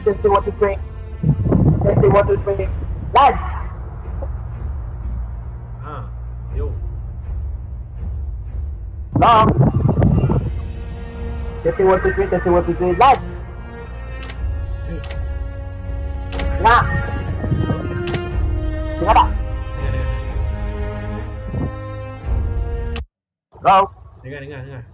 je video saya. Testing one two three. Testing one two three. Live. Ha. Yo. Long. Testing one two three. Testing one two three. Live. Eh, Dengar. Dengar tak? Dengar dengar. Long. Dengar dengar dengar. Hello. Dengar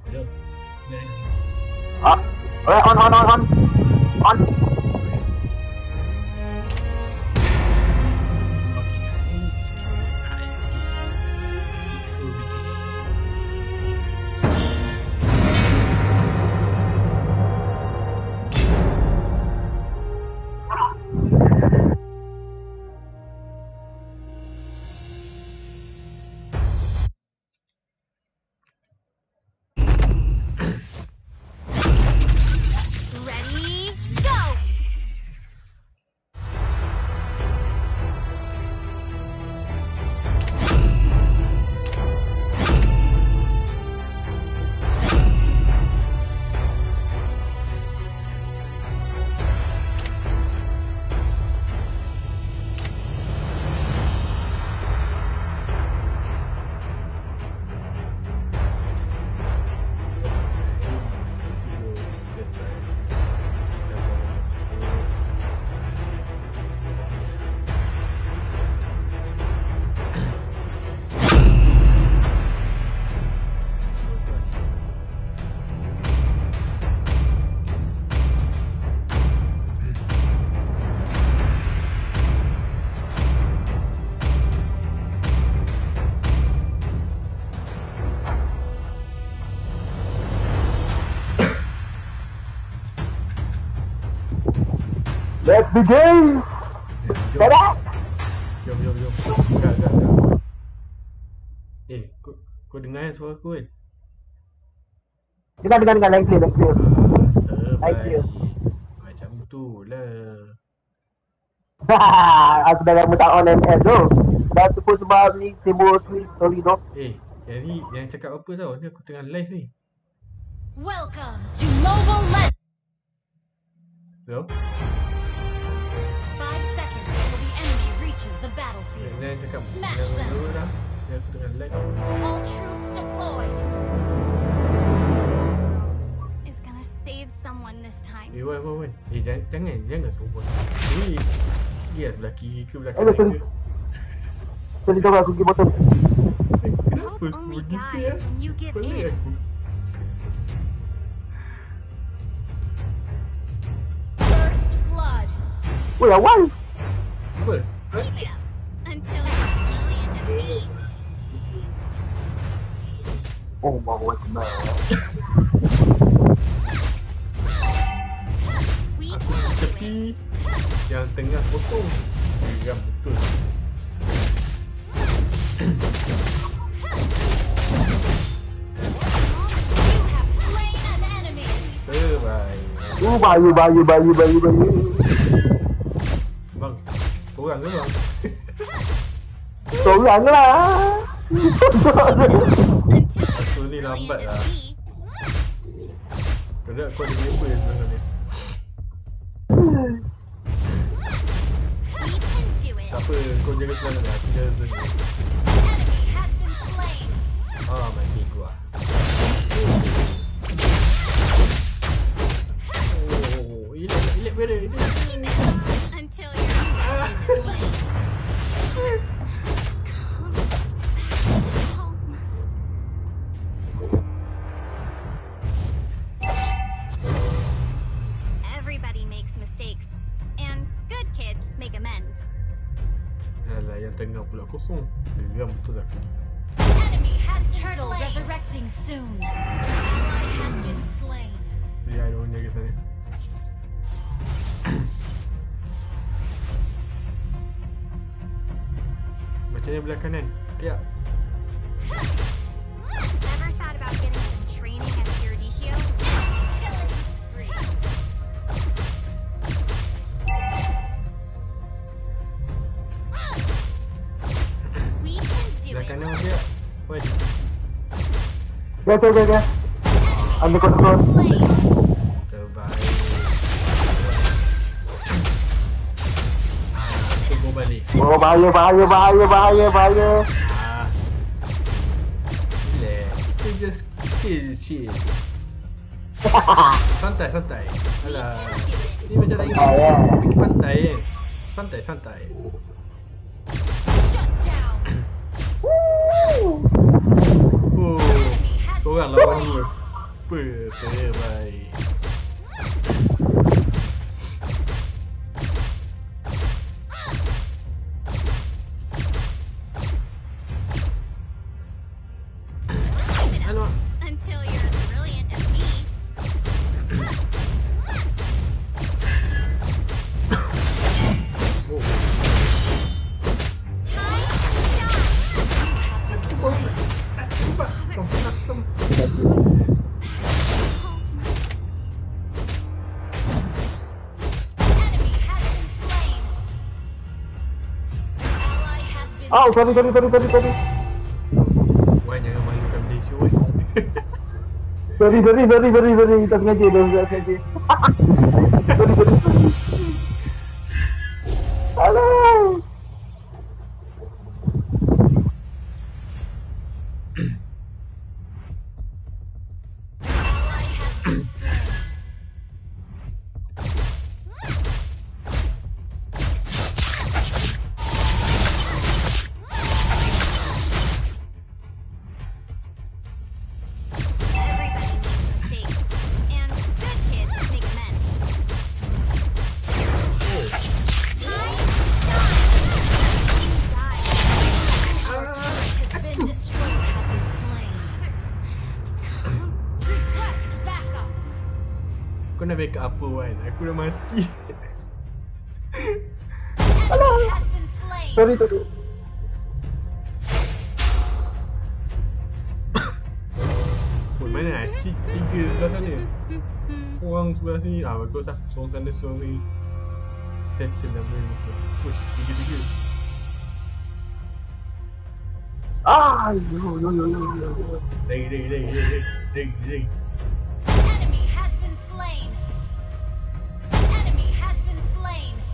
Let's begin. Jom, Dadah. jom, jom, jom. Gak, gak, gak. Eh, kau, kau dengar kan suara aku kan? Dengar, dengar, dengar. Lain clear, lain clear. Terbaik. Macam tu lah. Aku dah lama tak on MS tu. Dah tu pun sebab ni timbul story tu. Eh, yang ni yang cakap apa tau? Ni aku tengah live ni. Welcome to Mobile Legends! Hello? Aku tengah live. All troops deployed. is gonna save someone this time. Eh, Wan, Wan, Wan. Eh, jangan, jangan, jangan sombong. Ni, dia sebelah kiri ke belah Eh, kanan sorry. ke? Jadi kau aku pergi botol. Kenapa Hope semua only gitu dies ya? when you give Pelik aku. First blood. Woi, awal. Apa? Keep it up until it's clean to me. Oh, kat do it. tepi Yang tengah potong Geram betul. Terbaik Uh, bayu, bayu, bayu, bayu, bayu. Bang Korang ke bang? Seorang lah. Aku ni lambat lah. Kena aku ada yang sebelah ni We can do it. Tak apa kau jaga sebelah ni Aku jaga sebelah ni Enemy has been slain. Ah mati gua Oh, elak, elak beda Keep it up until you're slain. Come back home. Everybody makes mistakes, and good kids make amends. Alah yang tengah pula kosong Geram betul aku ni Enemy has been Turtle slain. resurrecting soon. Ally has been slain. Dia ada orang jaga sana it. kanan kayak Wan Ya, ya, ya, ya. Under control. Balik. Oh bahaya bahaya bahaya bahaya bahaya. Ah. Relax. Kita just chill, chill. santai, santai. Alah. Ni macam lagi Ah, ya. pergi pantai kan. Santai, santai. Shut down. Oh. Enemy has Seorang been lawan slain. dua. Apa? Terbaik. Oh sorry sorry sorry sorry sorry. Wan jangan malukan Malaysia weh. Sorry sorry sorry sorry sorry tak sengaja dah tak sengaja. Aku dah mati. Slain. Sorry sorry. Pun mana? Tiga, tiga sebelah sana. Seorang sebelah sini. Ah bagus lah. Seorang sana, seorang sini. Settle dah ni. Push, tiga-tiga. Ah yo yo yo yo yo. Lagi, lagi, lagi, lagi, lagi, lagi. Enemy has been slain. Enemy has been slain.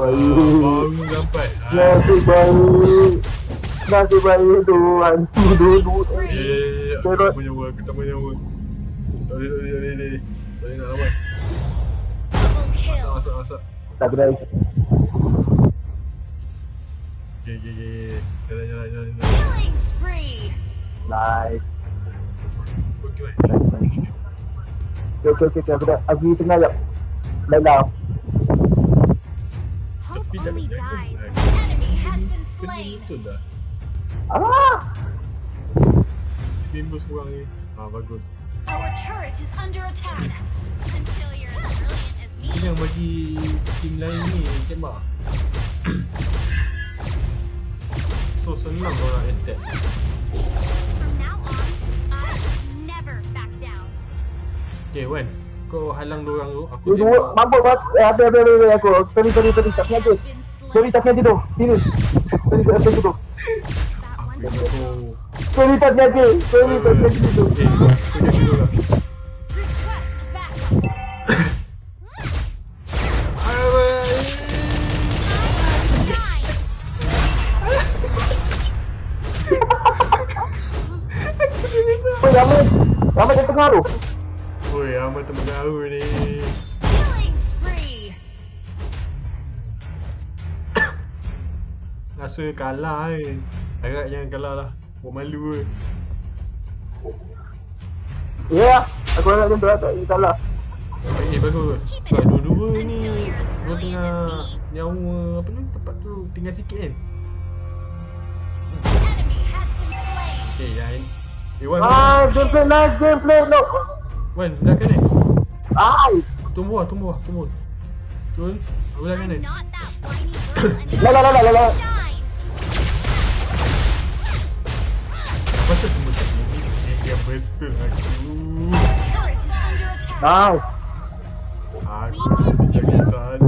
Baru. Ah. Nasib baik. Nasib baik tu hantu dulu. Eh, eh, eh, aku tak punya nyawa, aku tak punya nyawa. Tak boleh, tak boleh, tak boleh, tak boleh. Nak lawan. Kill. Masak, masak. Tak kena. Okay, okay, okay. Jalan, jalan, jalan, jalan. Nice. Okay. Okay, okay. Aku dah aku tengah jap. Dah. Hope only dies dah- when Enemy has been slain. Ah! Bimbus kurang ni. Ah, bagus. Our turret is under attack. until you're as brilliant as me. Ini yang bagi tim lain ni tembak. so senang orang attack. From now on, I never back down. Okay, Wan. Kau halang dorang tu. Aku Dua, dua, mampus. Eh, ada, ada, ada, aku. Sorry, sorry, sorry. Tak sengaja. Sorry, tak sengaja tu. Serius. Sorry, tak sengaja tu. Sorry, tak sengaja. Sorry, tak sengaja tu. Eh, ramai. Ramai kat tengah tu. Amat termengaru ni. Killing spree. Rasa kalah ni. Harap jangan kalah lah. Buat malu ke. Ya, aku nak macam tu lah. Tak salah. Eh, bagus. Sebab dua-dua ni, brilliant tengah nyawa apa ni, tempat tu tinggal sikit kan. Enemy has been slain. Okay, yang Eh, Wan, Ah, gameplay nice, gameplay no. Wan, dah kan eh? Ai, Tumbuh lah, tumbuh lah, tumbuh. Betul? Belah I'm kanan. not that whiny girl and La la la la la la. shine. Pasal semua tak ini yang betul aku. Nice. Aku sana.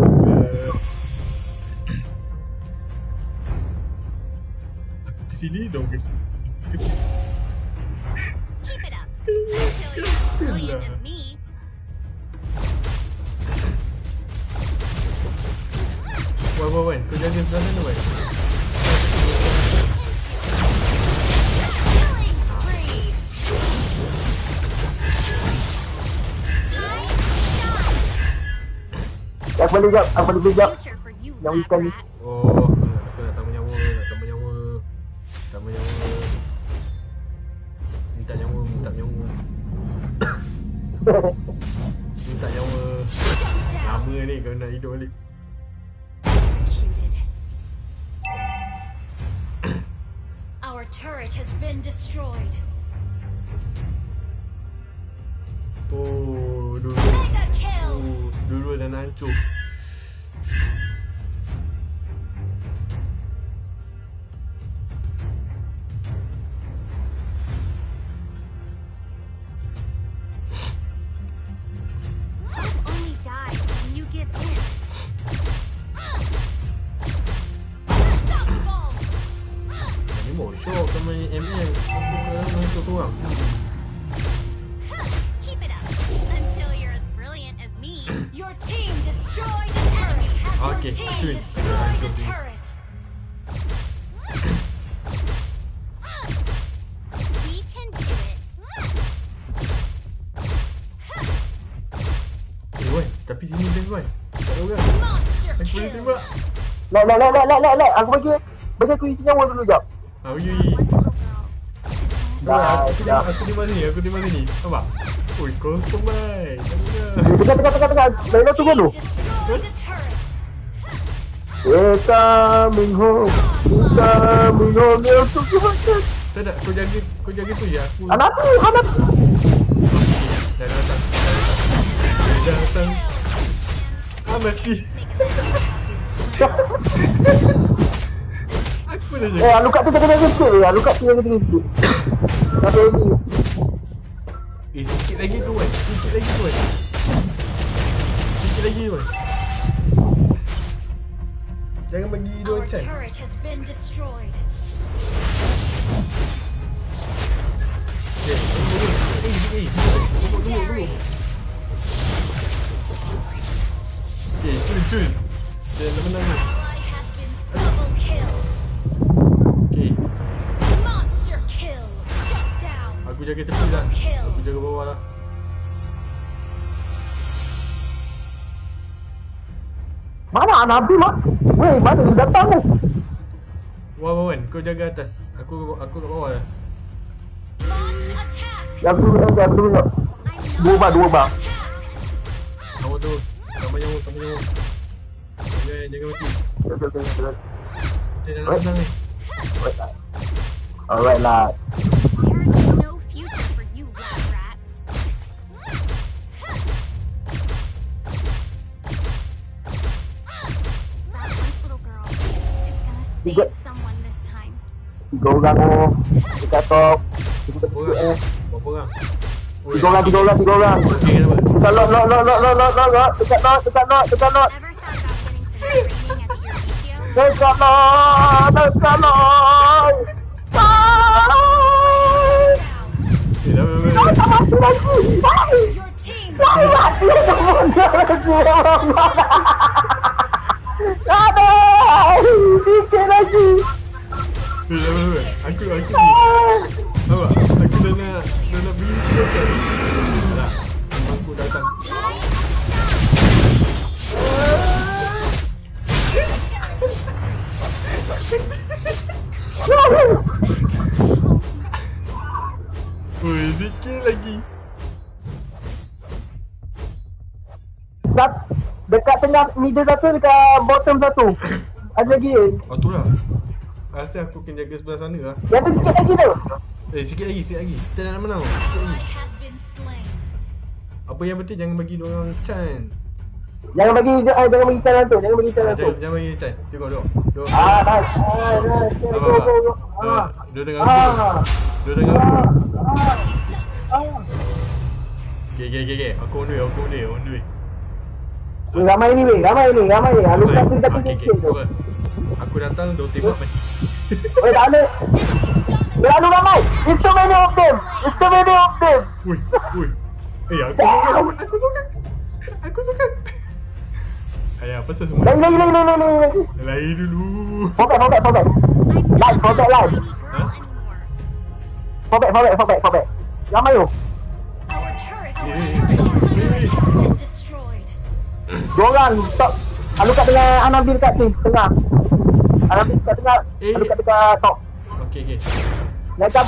Aku ke sini dong ke sini. Ke sini. Keep it up until you're brilliant as Wan. Kau jaga sebelah sana, Wan. Killing spree. Aku balik jap, aku balik balik jap. Yang ikan ni. Oh, aku nak tambah nyawa, nak tambah nyawa. Tambah nyawa. Minta nyawa, minta nyawa. Minta nyawa. Lama ni kau nak hidup balik. Turret has been destroyed. Oh, dulu. Oh, dulu dah nak hancur. Lek, lek, lek, lek, lek, lek. Aku bagi, bagi aku isi nyawa dulu jap. Ah, ui, ui. Dah, Aku tembak, aku tembak sini, aku tembak sini. Nampak? Oi, kosong, Bai. Tak ada. Tengah, tengah, tengah, tengah. Laila tunggu dulu. Destroyed a turret. We're coming home. We're coming home. We're tunggu macam. Tak ada, kau jaga, kau jaga tu. Aku Anak tu, anak tu. dah datang. Dah datang. Ah, mati. Aku dah jaga. Eh, alu kat tu kena kena sikit. Alu kat tu kena kena sikit. Satu lagi. Eh, sikit lagi tu, Wan. Sikit lagi tu, Wan. Sikit lagi, Wan. Jangan bagi dua Our chance. turret has been destroyed. Eh, tunggu dulu. Eh, eh, tunggu, tunggu, tunggu. Eh, cun, cun. Dia dah menang ni. Ally has been double kill. Okay, Monster kill. Shut down. aku jaga tepi lah. Aku jaga bawah lah. Mana anak Nabi mak? Weh, mana dia datang ni? Wan, Wan, Wan. Kau jaga atas. Aku aku kat bawah lah. Launch attack. Aku dulu, aku dulu, aku Dua bar, dua bar. Awak tu. Tambah nyawa, tambah nyawa. Jangan, jangan mati. Betul, betul, betul. Saya dah nak menang ni. Alright lah. There's no future for you, lab rats. That once little girl is gonna Tiga. save someone this time. Tiga orang oh. Dekat top. Tiga, Berapa tiga, eh. orang? Berapa orang? Oi. Tiga orang, tiga orang, tiga orang. Okay, kenapa? Dekat lot, lot, lot, lot, lot, lot, lot, lot. Dekat lot, dekat lot, dekat lot. 我死了，我死了！啊！别别别！我怎么这么牛？妈呀！你怎么这么牛？哈哈哈哈哈！啊！你牛的很。别别别！安全安全。Middle satu, dekat bottom satu. Ada lagi. Oh, tu lah. Rasa aku kena jaga sebelah sana lah. Yang tu sikit lagi tu. Eh, sikit lagi, sikit lagi. Kita dah nak menang. Sikit lagi. Apa yang penting jangan bagi dia orang chance. Jangan bagi eh, jangan bagi channel tu, jangan bagi channel tu. Jangan jangan bagi chance. Tengok tengok. Dua. Ah, dah. Ah, dah. Apa, Go, go, go. apa? Ah. Dua dengan aku. Ah. Dua dengan aku. Ah. Ah. Okay, okay, okay, okay. Aku on the way, aku on the way, on the way. Weh, ramai ni weh, ramai ni, ramai ni. Kecil okay. tu. Apa? Aku datang, dia tembak mati. Weh, tak ada. Terlalu ramai. It's too many of them. It's too many of them. Ui, ui. Eh, aku sokang. Aku sokang. Aku sokang. Ayah, apa pasal semua? Lagi, lagi, lagi, lagi, lagi. Lari dulu. Huh? anymore. Fall back, fall back, fall back, fall back. Ramai tu. Yeah. Dua orang top. Alu kat dengan Anabil kat ni, tengah. Anabil kat tengah. Eh. Alu kat dekat top. Okay, okay. Macam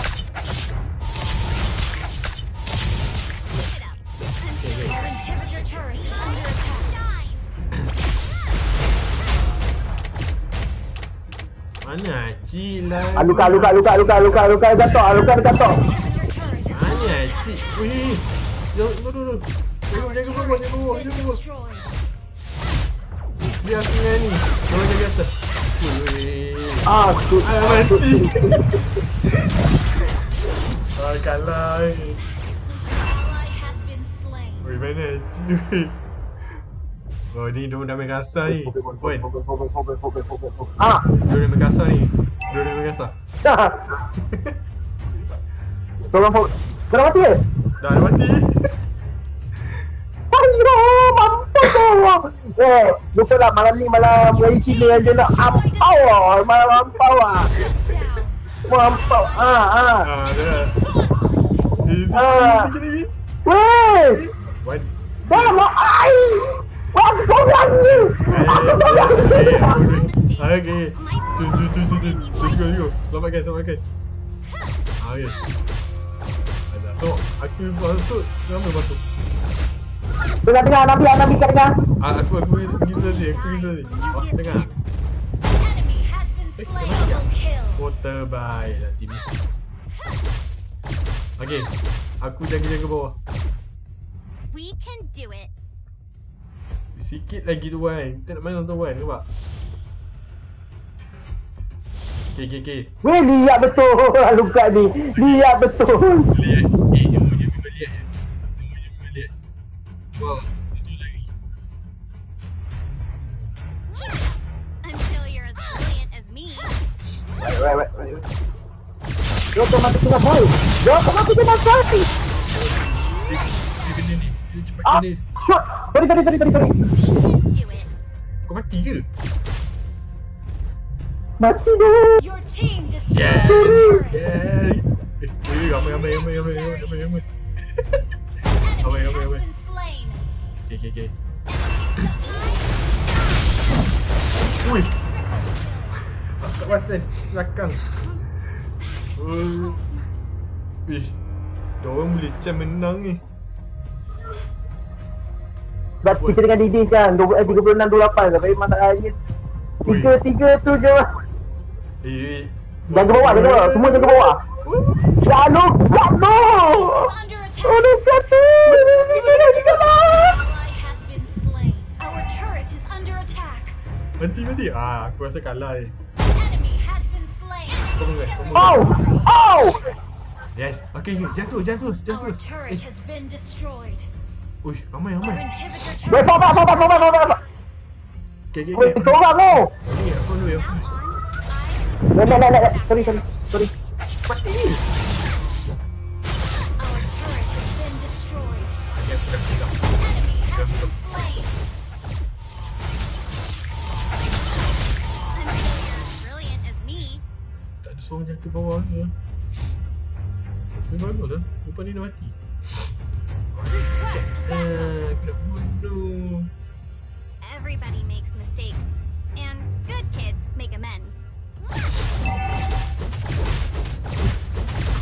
Keep it up. Until Our inhibitor turret is under attack. shine. Mana Cik lah? Alu kat, alu kat, alu kat, alu kat, alu kat, alu kat dekat top, alu kat dekat top. Inhibitor turret is under Mana attack. Cik? Wih. Jom, jom, jom, jom. Jangan, Our jangan bawah, turret jangan bawah, has been jangan aku dengan ni. Jaga atas. Wih. Ah, tu. Ah, mati. Ah, kalah. Wih, mana? Oh, ni dia dah main kasar ni. Puan, Ah, dia dah main kasar ni. Dia dah main kasar. dah. Tolong pun. Kena mati ke? Dah dah mati. Ayo, mampus kau. Eh, lupa lah malam ni malam Raya Cina je nak ampau lah. Malam ampau lah. Down. Mampau. Ah, ah. Ah, dah. Eh, Ah. sikit lagi. Weh, Wan. dah lah. Ai. Wah, aku seorang je. Aku seorang je. Okay. Tu tu tu tu tu. Tu go go. Selamatkan selamatkan. Ah, okay. Ada. So, aku masuk. Kenapa masuk? Tengah-tengah, Nabi, Nabi kat tengah. Ah, aku aku pergi pergi tadi. Aku pergi tadi. Oh, tengah. Kill. Quarter by lah ni. Okay. Aku jaga-jaga bawah. We can do it. Sikit lagi tu Wan. Kita nak main tu Wan. Nampak? Okay, okay, okay. Weh, lihat betul. Luka ni. Lihat betul. Lihat. Otomatik kena boy. Dia otomatik kena boy. Dia, dia kena ni. Dia cepat Ah, kena. shoot. Sorry, sorry, sorry, sorry, sorry. We can do it. Kau mati ke? Mati tu. Your team destroyed Yeah. Yeah. Eh, ramai, ramai, ramai, ramai, ramai, ramai, ramai. Ramai, Enemy ramai, has ramai. been slain. Okay, okay, okay. Ui. Kat pasal belakang. Eh. Diorang boleh macam menang ni. Sebab kita dengan Didi kan 20, eh, 36 28 Tapi masalahnya Tiga tiga tu je Eh, eh. Jaga bawah jaga bawah Semua jaga bawah Jalo Jalo Is under attack. Oh dia jatuh Ally has been slain. Our turret is under attack. Mati, mati. Ah, aku rasa kalah ni. Been slain. Kau mengat, kau Oh mengat. Oh Yes. Okay, okay. Jangan terus, jangan terus, jangan Our terus. turret has been destroyed. Ui, ramai, Our ramai. inhibitor Weh turret. sabar sabar sabar sabar Okay, okay, Weh okay. seorang tu Ni, aku dulu ya. Now on. Lek lek lek lek Sorry sorry Sorry Mati. Our turret has been destroyed. Okay, aku dah Seorang jaga bawah ni. ya. Ni bagus lah. Lupa ni dah mati. Eh, aku nak bunuh. Everybody makes mistakes. And good kids make amends.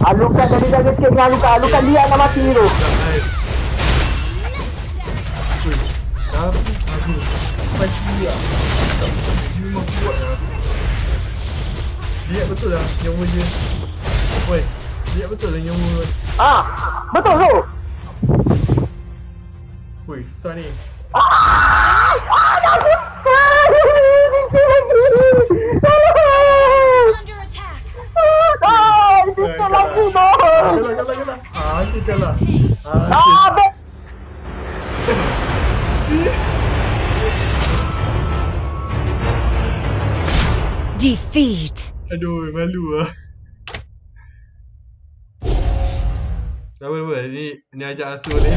Alukan tadi dah kecil dengan alukan Alukan lihat nak mati tu tapi aku pasti lah. Dia memang kuat lah. Lihat betul lah nyawa dia. Woi, lihat betul lah nyawa. Ah Betul tu Woi, susah ni. Ah. Ah, lagi. Kalah, kalah, kalah. Ah, kalah. Ah. Ah, Defeat. Aduh, malu lah. Tak apa, tak apa. Ni, ni ajak asuh ni.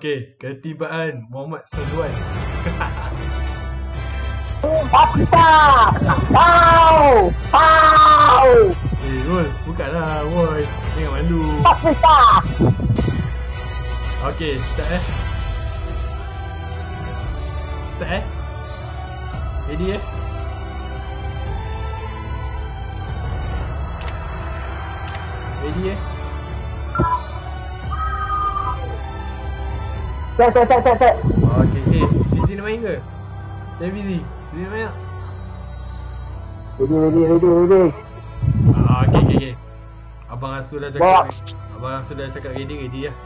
Okey, ketibaan Muhammad Sazwan. Paprika! Pow! Pow! Eh, Rul, bukanlah, boy. Jangan malu. Paprika! Okey, start eh. Start eh. Ready eh? Ready eh? Set, set, set, set, set. Okey, eh, busy nak main ke? Saya busy. Busy nak main tak? Ready, ready, ready, ready. Ah, okey, okey, okey. Abang Asul dah Bawa. cakap. Abang Asul dah cakap ready, ready lah. Eh.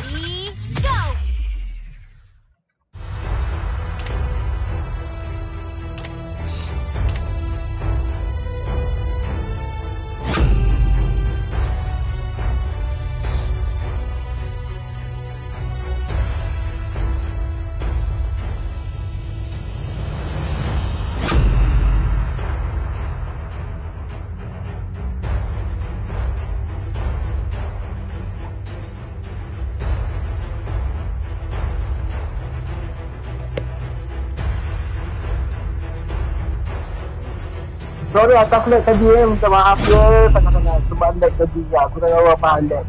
Ready, go! Sorry, aku lag tadi eh. Minta maaf ya. Sangat-sangat. Sebab lag tadi. Aku tak tahu apa lag.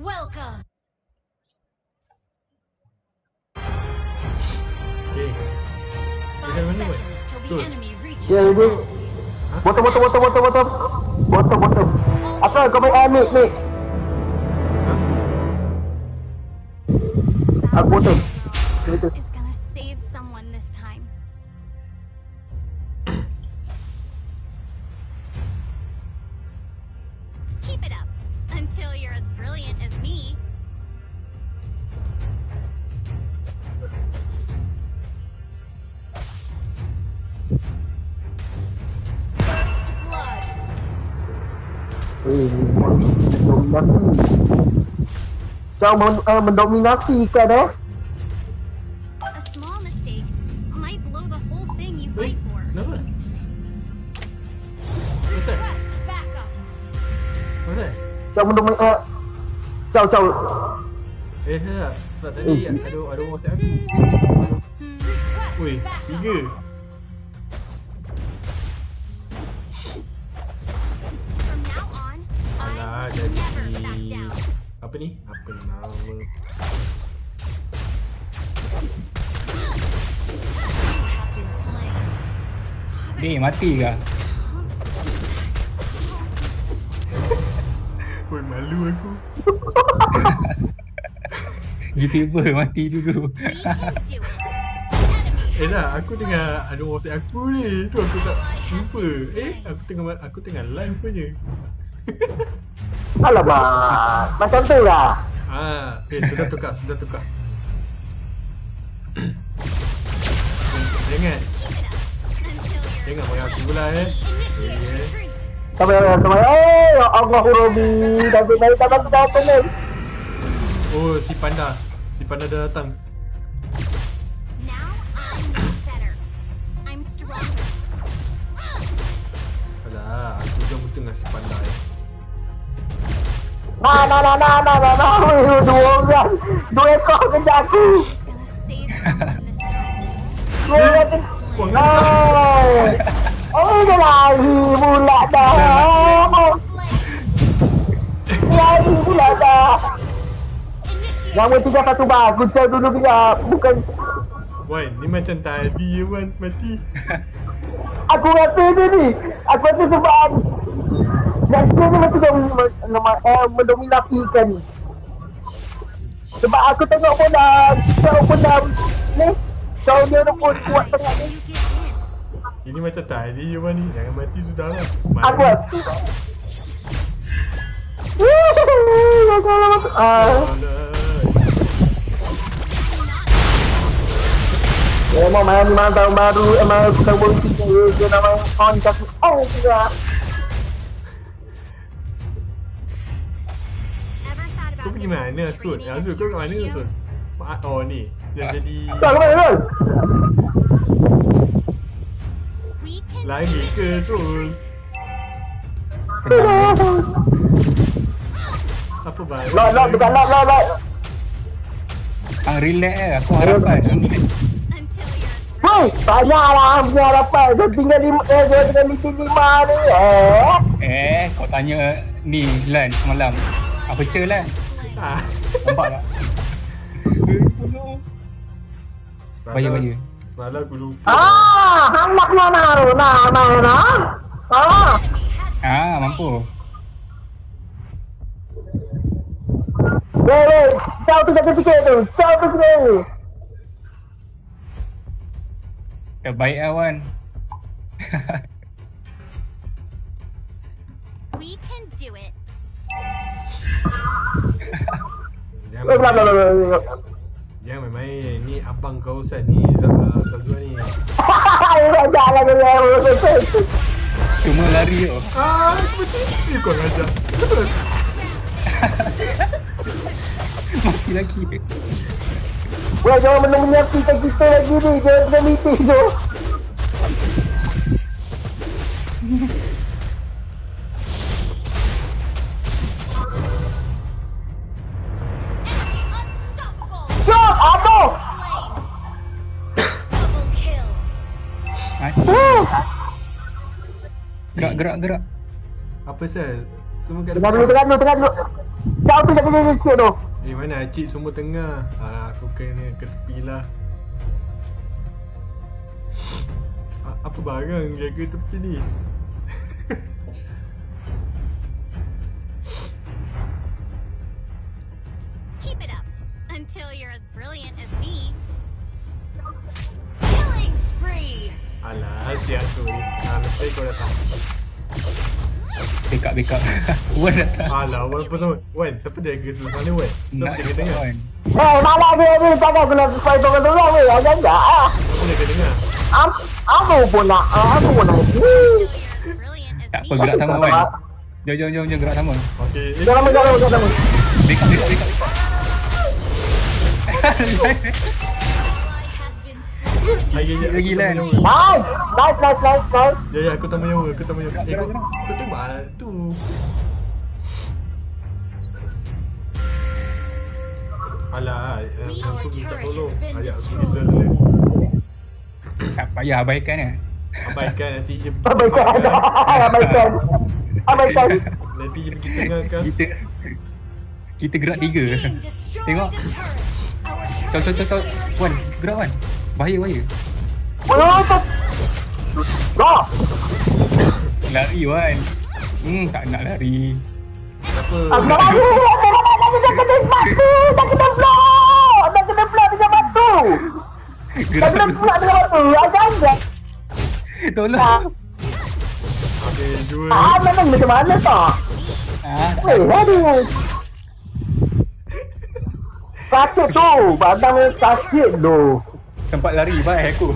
Welcome. Okay. Five Dia mana buat? seconds till the Betul. enemy reaches Ya, the dia. battlefield. Botol, botol, botol, botol, botol. Botol, botol. Apa kau main ah, Nick, Nick? Aku botol. Betul. Is whole thing you Wait, fight for. kenapa? Kenapa? Kenapa? Kau mendominasi. Eh, Ciao, ciao. Eh, tak. Sebab tadi ada ada orang WhatsApp aku. Request Oi, backup. tiga. Apa ni? Apa nama? Ni mati ke? Oi, malu aku. YouTuber mati dulu. Eh dah, aku tengah ada WhatsApp aku ni. Tu aku tak jumpa. Eh, aku tengah aku tengah live punya. Alamak. Macam tu lah. Ah, eh sudah tukar, sudah tukar. Jangan, jangan bagi aku pula eh. Eh. Sampai sampai. Eh, ya Allah Robi. Dah naik tak bagi tahu tu ni. Oh, si panda. Si panda dah datang. Alah, aku jom tengah si panda eh. Nah, nah, nah, nah, nah, nah, nah. Ui, Dua orang. Dua ekor kejar aku. Dua orang Nah. Oh, dah lari pula dah. Lari pula dah. Yang tiga satu bar. Aku cek dulu kejap. Bukan. Wan, ni macam tadi je Wan mati. Aku rasa je ni. Aku rasa sebab. Yang tu ni macam nama eh, mendominasikan ni. Sebab aku tengok pun dah. Kau pun dah. Ni. Kau dia tu pun kuat sangat ni. Ini macam tadi je ni. Jangan mati sudah lah. Aku rasa. Ah, Alah. memang main ni malam tahun baru Emang aku tahu baru tiga Dia nama on kasi on juga Kau pergi mana Asrul into kau kat mana? Ma- Oh ni. Dia Ah. jadi Tak kemana can lagi ke retreat. Apa baik? Lock lock dekat lock lock lock Ang relax eh. Aku harapan. you're Hei banyak lah punya harapan Dia tinggal lima Eh dia tinggal meeting lima ni Eh Eh, kau tanya ni Lan semalam. Apa cer Lan? Ah. Nampak tak? Baya baya. Semalam aku lupa. Ah Handak mana tu Nah nah nah Ah Ah, mampu. Weh weh Jauh tu jatuh sikit tu Jauh tu sikit Terbaik lah Wan. Jangan main-main. Ni abang kau Ustaz ni. Zazua ni. Hahaha Jalan ke dia Cuma lari tu. Ah, betul. Ni kau. Betul. Mati lagi. Weh jangan menyaksikan kita lagi ni Jangan tengah meeting tu Gerak gerak gerak. Apa Sal? Semua kat Tengah dulu, tengah dulu, tengah dulu. Jauh tu jaga-jaga sikit tu. Eh mana Cik semua tengah ah, Aku kena ke tepi lah A- Apa barang jaga tepi ni Keep it up until you're as brilliant as me. Killing spree. Alah siap tu ni ah, Lepas kau datang Backup backup. Wan datang. Alah Wan apa sama Wan siapa jaga sebelah sana Wan Nak jaga tengah Wan. Eh, malah dia ni takkan kena fight tolong-tolong weh. Agak-agak ah. Siapa jaga tengah Am, aku pun nak, ah, aku pun nak. Tak apa gerak sama Wan. Jom jom jom jom gerak sama. Okay eh, Jangan lama, jangan lama, jangan lama. Backup backup backup. Lagi lagi Lagi lan. Nice, nice, nice, nice, nice. Ya ya aku tak menyawa Aku tak menyawa Eh kau. Kau tembak lah tu Alah eh, Aku minta tolong Ayat aku minta tolong Tak payah abaikan ya. Abaikan nanti je Abaikan, abaikan. Abaikan. Nanti je pergi tengah kan Kita kita gerak tiga. Tengok. Cok cok cok cok. Wan, gerak Wan. Bahaya bahaya. Oh, tak. Dah. Lari Wan. Hmm, tak nak lari. Apa Aku nak lari. Aku nak lari. Jangan kena batu. Jangan kena blok. Jangan kena blok dengan batu. Jangan kena dulu. blok dengan batu. Agak-agak. Tolong. Habis dua Ah, memang macam mana tak? Ah, Eh, aduh. Sakit tu. Badan dia sakit tu. Tempat lari baik aku.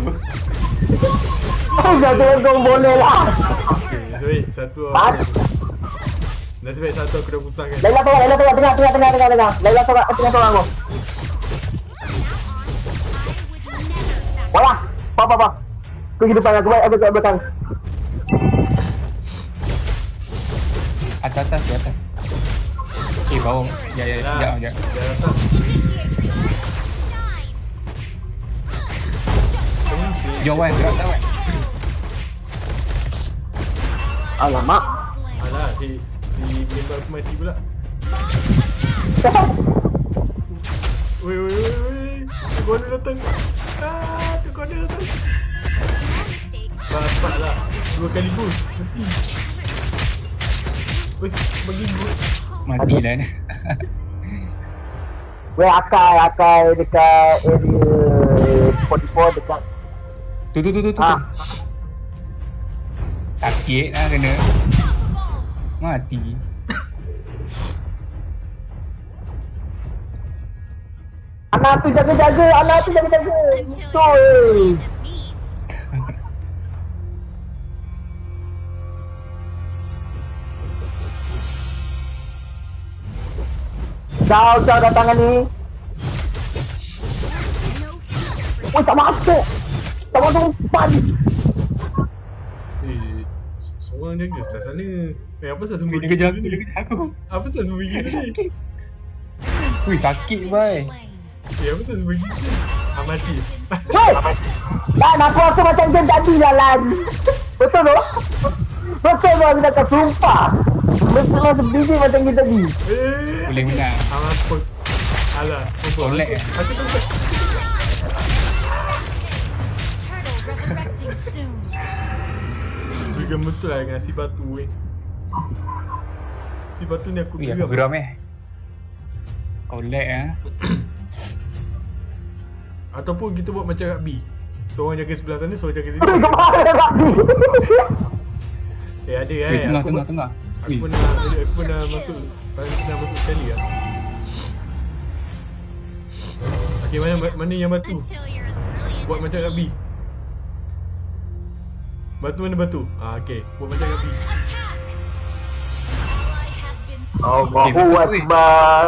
Oh, jangan boleh lah. Baik satu aku Nasib baik satu aku dah musnahkan Laila tengah, Laila tengah, tengah, tengah, tengah, tengah, tengah. Laila tengah, tengah, tengah aku. Wala. Pa, pa, pa. Pergi depan aku, baik, aku kat belakang. Atas atas di atas. Eh bawah. Ya ya Dah ya ya. Dah shine. Jom Wan, gerak tak Wan. Alamak. Slain. Alah si Si aku mati pula Woi woi woi woi Tu corner datang Ah Tu corner datang Mistake. Bapak lah Dua kali boost Mati Woi bagi boost Mati lah ni. Weh, akai, akai dekat area 44 dekat. Tu tu tu tu tu. Ah. Sakit lah kena. Mati. Anak tu jaga-jaga, anak tu jaga-jaga. Kau, kau datangan ni. Oh, tak masuk. Tak masuk umpan. Eh se- Seorang jaga sebelah sana Eh apa pasal semua dia kejar aku. Apa pasal semua pergi sini Ui sakit bye. Eh apa pasal semua pergi sini Ah mati Hei! Lan, aku rasa macam game tadi lah, Lan. Betul tu? Betul tu aku cakap, sumpah. Betul lah sebiji macam game tadi. Eh Boleh menang. Ah apa Alah apa. Aku tak Geram betul lah dengan si batu eh Si batu ni aku Ui aku geram eh. Kau lag eh. Ataupun kita buat macam rugby Seorang jaga sebelah sana, seorang jaga sini? Eh ada kan tengah aku, tengah tengah. Aku Ui. pernah, aku pernah masuk Pernah masuk sekali lah Okay mana, mana yang batu? Buat macam me. rugby Batu mana batu? Ah okay, buat macam slain. Allahu Akbar.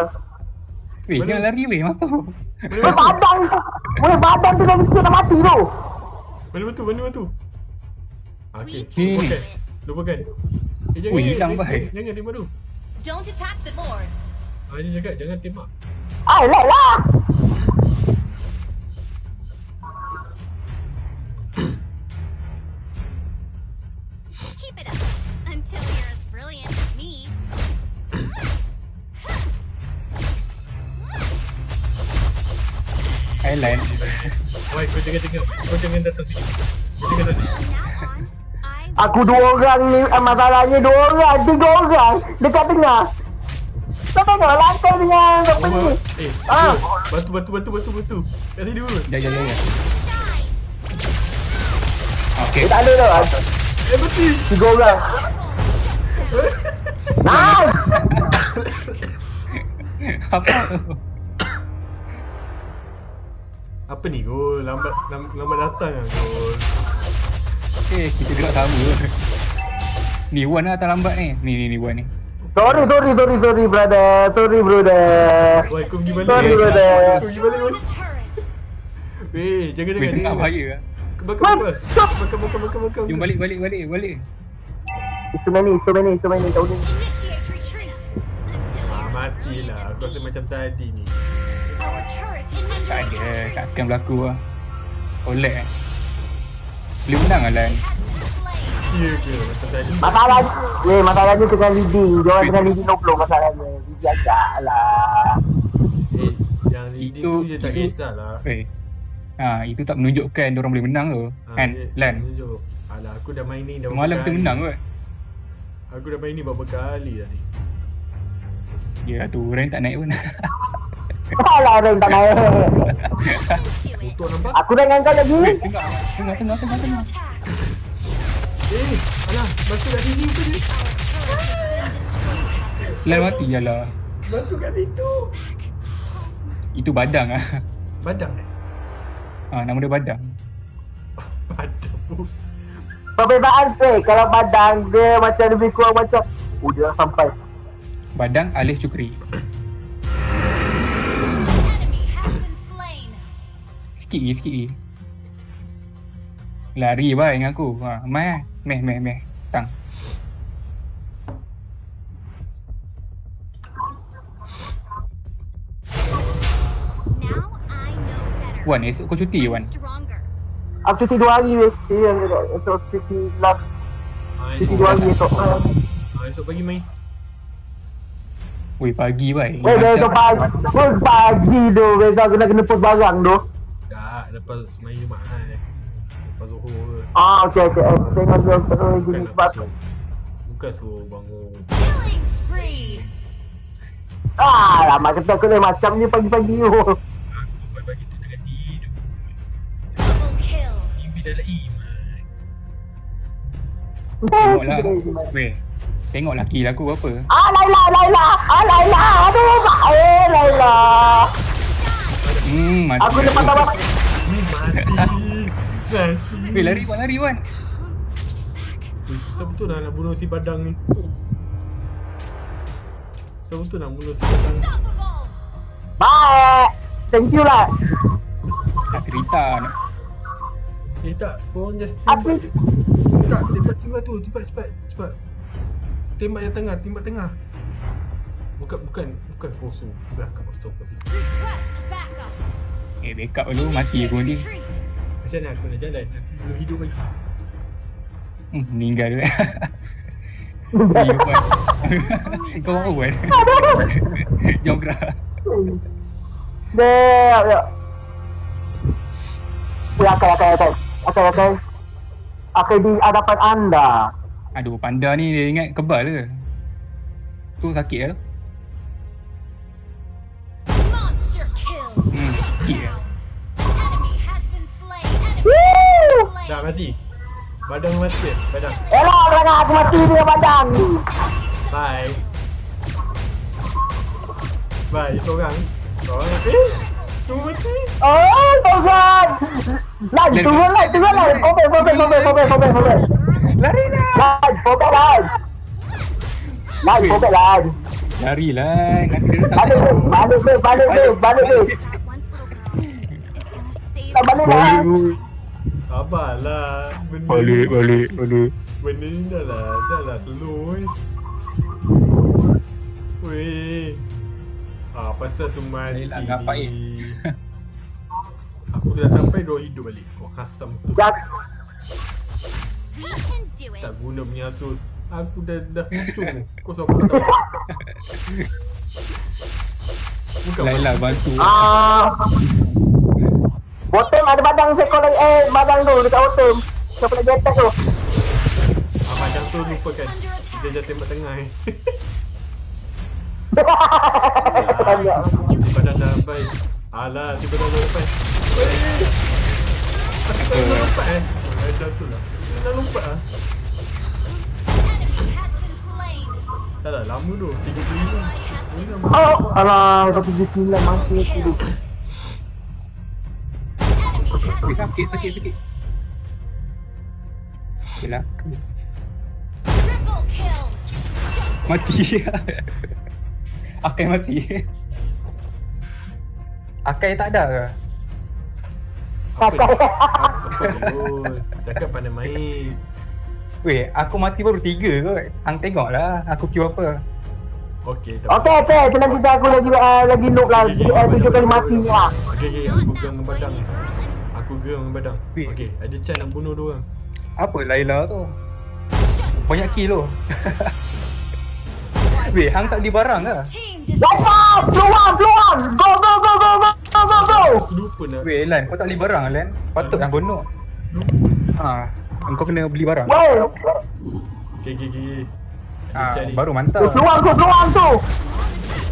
Weh jangan lari weh masuk. Mana Weh, batu? badan tu. Weh, badan tu dah mesti dah mati tu. Mana batu? Mana batu? Ah, Okay, We Ni, ni. lupakan Lupakan Eh jangan, Ui, jangan, hilang, jangan, bhai. jangan tembak tu Don't attack the Lord. Ah dia cakap jangan tembak Ay, lah lah. Lain-lain. Woi, kau jangan jangan kau jangan datang sini. Kau jangan datang. Aku dua orang ni, eh, masalahnya dua orang, tiga orang dekat tengah. Kau tengok lantai dengan apa ni? Eh, Ah. bantu bantu bantu bantu bantu. Kat sini dulu. Jap. jap. die. Okay. Eh, tak ada dah. Eh, mati. Tiga orang. Nice! Apa tu? Apa ni gol? Lambat lam- lambat datang ah gol. Okay, kita gerak sama. Ni Wan lah tak lambat ni. Ni, ni, ni Wan ni. Sorry, sorry, sorry, sorry, brother. Sorry, brother. Woi, kau pergi balik. Sorry, brother. Kau pergi balik. Destroy Gol. the turret. Eh, jangan Weh, jangan. tengah bahaya lah. Makan makan. Jom balik, balik, balik, balik. So many, so many, so many. Tahu ni. Initiate retreat. Until Ah, you're matilah. Aku rasa macam tadi ni. Tak ada, takkan berlaku lah. Olek eh. Boleh menang lah Lan. Ya ke? Masalah Weh, masalahnya tengah leading. Diorang tengah leading 20 masalahnya. Leading agak lah. Eh, yang leading Itu- tu je tak kisahlah. Eh. Ha, itu tak menunjukkan orang boleh menang tu. Ah, Kan, eh, Lan. tunjuk. Alah, aku dah main ni dah berapa kita kali. menang kot. Aku dah main ni berapa kali tadi. Ya tu, rank tak naik pun. Alah, orang tak naik. Aku dah dengan kau lagi. Tengah, tengah, tengah, tengah. Eh, alah, bantu kat sini tu destroyed. Lan mati je lah. Bantu kat situ. Itu badang ah. Badang eh? Ha, nama dia badang. Badang pun. Perbezaan eh, kalau badan dia macam lebih kurang macam Oh dia dah sampai Badang alih cukri. Sikit je, sikit je. Lari baik dengan aku. Ha, mai ah. Meh, meh, meh. Tang. Wan, esok kau cuti je Wan. Aku cuti dua hari weh Ya Esok cuti last Ah, Cuti dua hari esok Ah. esok pagi main. Weh, pagi baik. Weh besok pagi Weh pagi tu Besok aku nak kena post barang tu lepas main Jumaat eh. Lepas Zuhur. Ah okey okey Tengok dia terus Bukan gini nak sebab suruh. Bukan suruh bangun. Killing spree. Ah lama kata aku ni macam ni pagi-pagi tu Aku pagi-pagi tu tengah tidur. Double kill. Mimpi dalam iman. Tengoklah. Weh, tengok laki lah aku apa. Ah Laila Laila Ah Laila Aduh Eh Laila Hmm. Aku lepas apa Weh, lari Wan, lari Wan. Susah betul lah nak bunuh si badang ni. Susah betul nak bunuh si badang. Baik Thank you lah Tak cerita nak. Eh tak, korang just Apa Tak, tembak tembak tu, cepat cepat cepat. Tembak yang tengah, tembak tengah. Bukan bukan bukan kosong. Belakang kosong pasti. Request backup. Eh, backup dulu mati aku retreat. Macam mana aku nak jalan? Aku belum hidup lagi. Hmm, meninggal dulu. Kau mau Wan? Jom gerak. Dek, ya. Ya, akan, akan, akan. Akan, akan. Akan di hadapan anda. Aduh, panda ni dia ingat kebal ke? Tu sakit ke? Monster kill. Hmm, Woo! Dah mati. Badang mati? Badang. Elok, jangan aku mati dia badan. Bye. Bye, seorang. Seorang eh. Cuma mati. Oh, Tuhan. Lan, turun lan, turun lan. Sobek, sobek, sobek, sobek, sobek, sobek. Lari lah. Lan, sobek lan. Lan, sobek lan. Lari lah. Balik, balik, balik, Beb. balik, Tak balik someone lah. this time. Sabarlah. Benda Balik, balik, balik. Benda ni dah lah, dah lah slow eh. Weh. Ah, pasal Sumati Yelah, gapai. Aku dah sampai dua hidup balik. Kau hasam tu. It. Tak guna punya asut. Aku dah dah hujung. Kau siapa tahu? Bukan Laila bantu. Ah, Bottom ada badang sekor lagi eh badang tu dekat bottom. Siapa lagi atas tu? Ah, padang tu lupakan. Kita jatuh tembak tengah eh. Padang dah sampai. Alah, padang dah sampai. Aku tak nak lompat eh. Dah tu lah. Dia dah lompat ah. Slain. Tak lah, lama tu. 35. Ini dah Oh, alah, kau pergi sembilan masih tu. Sakit, sakit, sakit. slain. Okay lah. Mati. Akai mati. Akai tak ada ke? Oh, cakap pandai main. Weh, aku mati baru tiga kot. Hang tengok lah aku kill apa. Okey, tak Okey, okey. Senang cerita aku lagi uh, lagi noob lah. Uh, tujuh kali badang. mati lah. Okey, okey. Aku dengan badang. Aku geram dengan badang. Okey, ada Chan nak bunuh dua orang. Apa Laila tu? Banyak kill tu. Weh, hang tak beli barang ke? Team One destroyed. more! Keluar, keluar! Go, go, go, go, go, go, go, go! Lupa nak. Weh, Lan, kau tak beli barang Lan? Patut hang bonok. Ha, engkau kena beli barang. Wow! Okey, okey, okey. Ada Ha, baru mantap. Eh, keluar tu, keluar tu!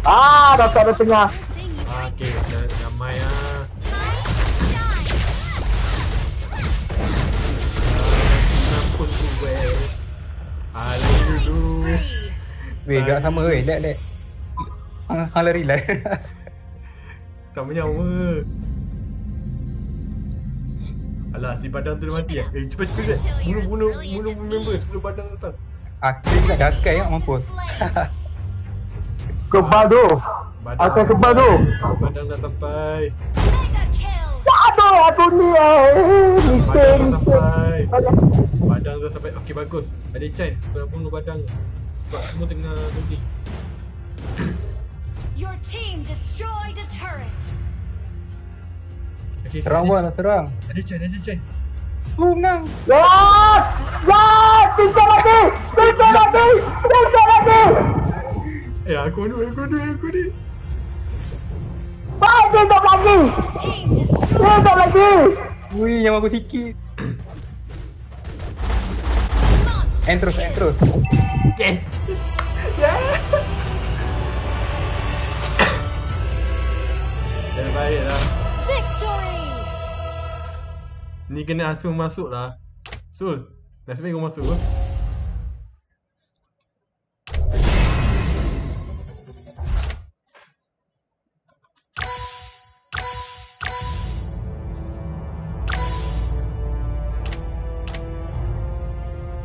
Ah, dah tak ada tengah. Ah, okey, dah ramai ah. Ah, lagi dulu. Weh, gerak sama weh. Lek, lek. Hang, hang lari lah. Tak menyawa. Alah, si badang tu dah mati ah. Eh, cepat cepat. Bunuh bunuh bunuh member sebelum badang datang. Aku tak ada akai yang mampus. Kebal tu. Badang. Akan kebal tu. Badang dah sampai. Aduh, aku ni eh. Misteri, Badang dah sampai. Okey bagus. Ada Chan, kau dah bunuh badang. Sebab semua tengah loading. Your team destroyed a turret. Okey. Serang ada buat lah, serang. Ada Chan, ada. Oh, menang. Ya! Ya! Tiga lagi! Tiga lagi! Tiga lagi! Eh, aku ni, aku ni, aku ni. Ah, tiga lagi! Tiga lagi! Wih, yang aku sikit. Monster End terus, end terus. Okay. Yeah. Dah baik lah. victory. Ni kena Asul masuk lah. Sul, nasib baik kau masuk ke?